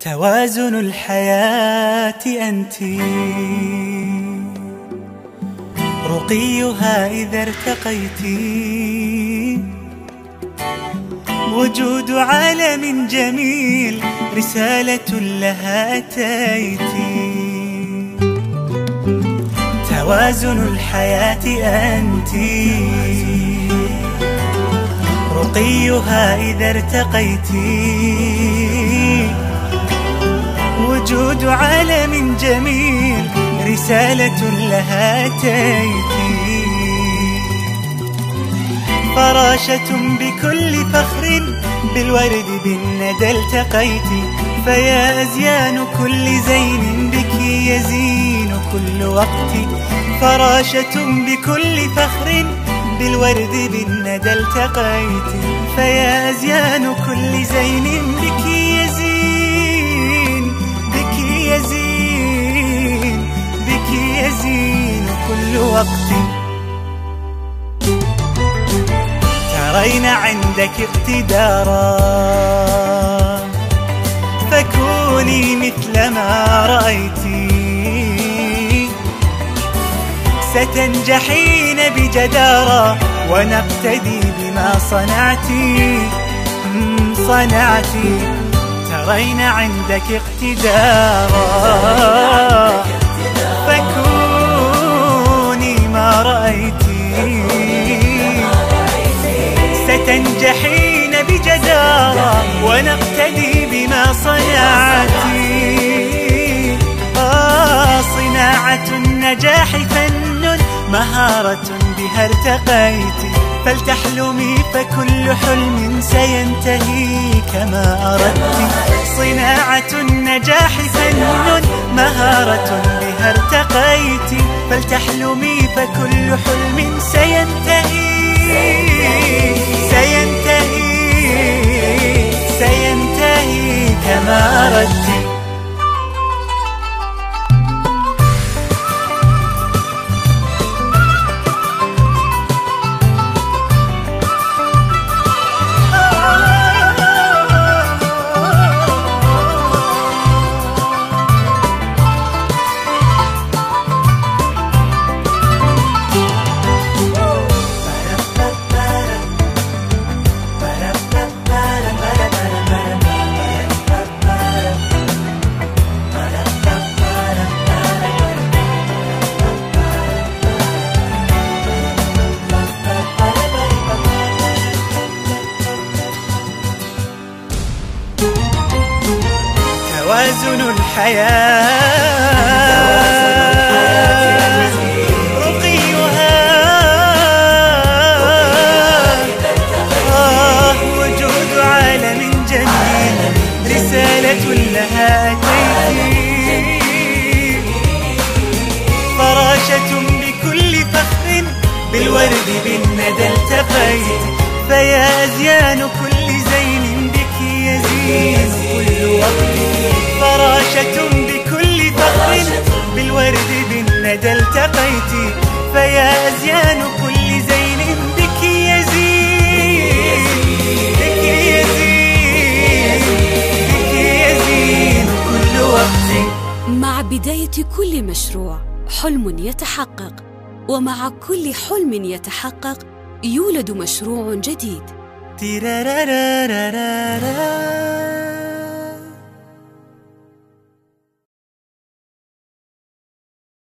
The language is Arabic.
توازن الحياة أنتِ. رقيها إذا ارتقيت. وجود عالم جميل رسالة لها أتيت. توازن الحياة أنت. رقيها إذا ارتقيت. وجود عالم جميل رسالة لها أتيت فراشة بكل فخر بالورد بالندى التقيت. فيا أزيان كل زين بك يزين كل وقت. فراشة بكل فخر بالورد بالندى التقيت. فيا أزيان كل زين بك كل وقت ترين عندك اقتدارا. فكوني مثل ما رأيتِ. ستنجحين بجدارة ونقتدي بما صنعتي صنعتي ترين عندك اقتدارا. ستنجحين بجدارة ونقتدي بما صنعتي. آه صناعة النجاح فن مهارة بها ارتقيت. فلتحلمي فكل حلم سينتهي كما أردت. صناعة النجاح فن مهارة بها ارتقيت. فلتحلمي فكل حلم سينتهي. سينتهي سينتهي كما أردت توازن الحياة. رقيها آه وجود عالم جميل. رسالة لها أتيت فراشة بكل فخر. بالورد بالندى التقيت. فيا أزيان كل زين بك يزين كل وقت بالندى التقيت فيا أزيان كل زين بك يزين بك يزين بك يزين كل وقت. مع بداية كل مشروع حلم يتحقق ومع كل حلم يتحقق يولد مشروع جديد. تيرارارارارارا